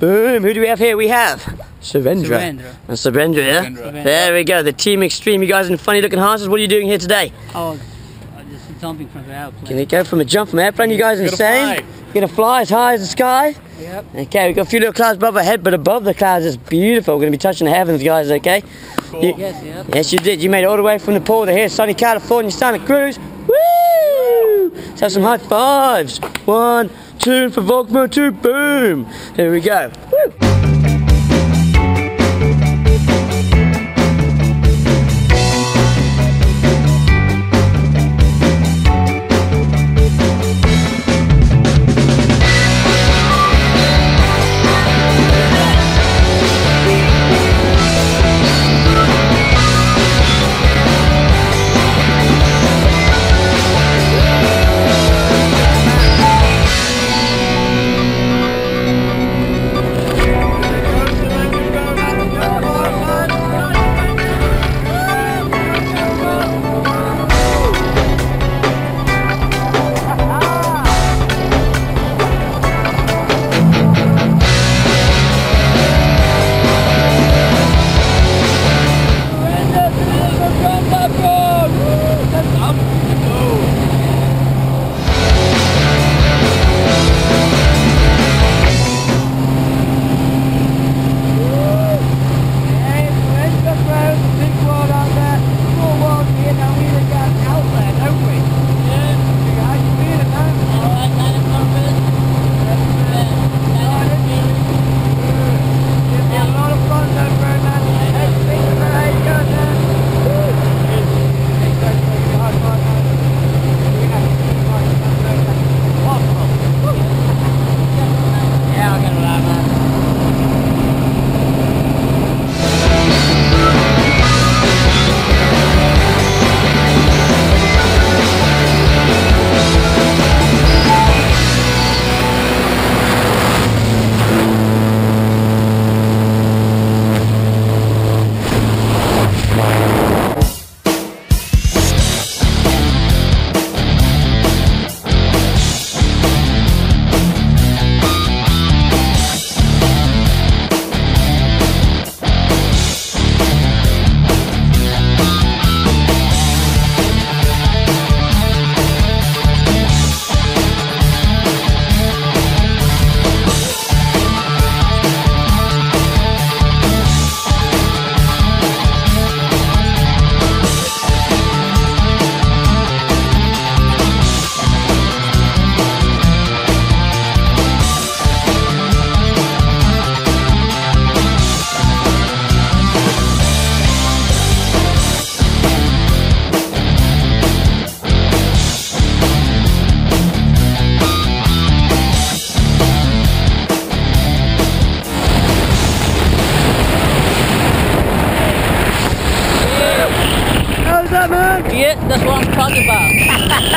Boom. Who do we have here? We have Surendra. Surendra. And Surendra, yeah? Surendra. There we go. The Team Extreme. You guys in funny looking harnesses. What are you doing here today? Oh, I just jumping from the airplane. Can you go from a jump from airplane? You guys Gonna insane? fly. You're gonna fly as high as the sky? Yep. Okay, we've got a few little clouds above our head, but above the clouds is beautiful. We're gonna be touching the heavens, guys, okay? You- Yes, yep. yes, you did. You made it all the way from Nepal to here, sunny California, Santa Cruz. Woo! Let's have some high fives. One, two for Volkmo, two, boom. Here we go. Woo!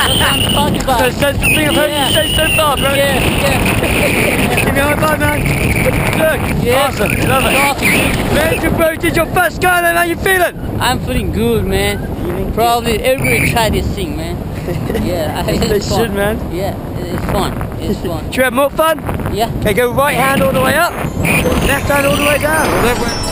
That's what I'm talking So, about. so, something I've heard Yeah. you say so far, bro. Yeah, yeah. Give me a high five, man. Look, Yeah. awesome, love it. Awesome. Major bro, did your first sky then, how you feeling? I'm feeling good, man. Probably everybody try this thing, man. Yeah, I- They it's should, fun. man. Yeah, it's fun. It's fun. Should we have more fun? Yeah. Okay, go right hand all the way up, left hand all the way down.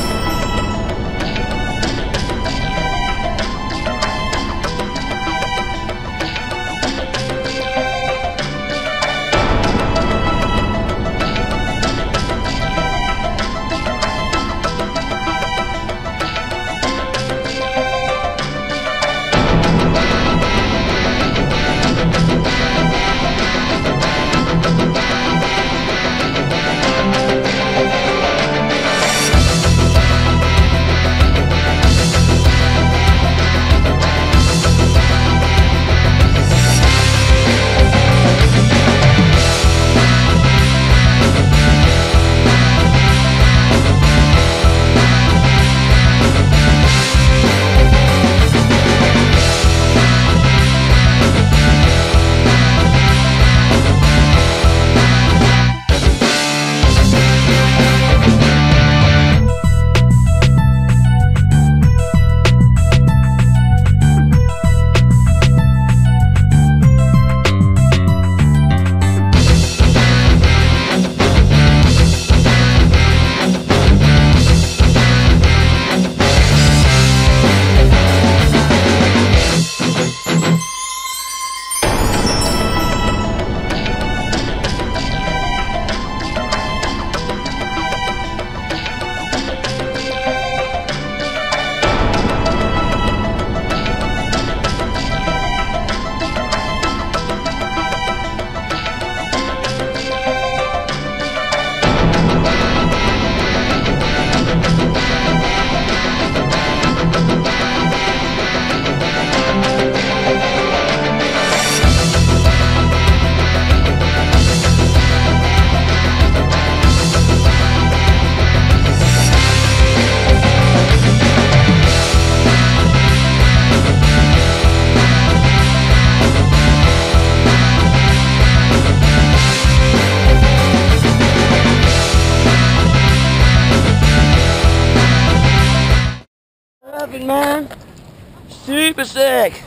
Super sick.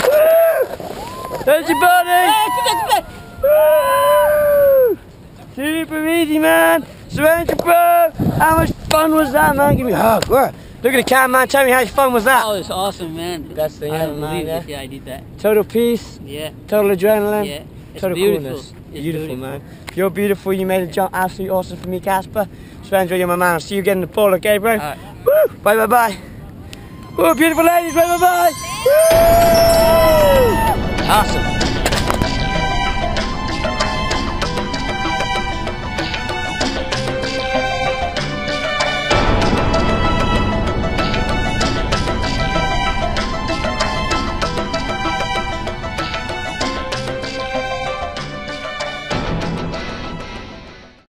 Woo! There's your buddy. Hey, come back, come back. Woo! Super easy, man. Surendra, bro. How much fun was that, man? Give me a hug. Look at the camera, man. Tell me how much fun was that. Oh, it's awesome, man. That's the I end, don't man, yeah. Yeah, I did that. Total peace, Yeah, total adrenaline, yeah. It's total beautiful. coolness. It's beautiful, man. You're beautiful. You made a jump absolutely awesome for me, Casper. Surendra, you're my man. I'll see you again in the pool, okay, bro? Alright. Woo! Bye, bye, bye. Woo, beautiful ladies. Bye, bye, bye. Awesome.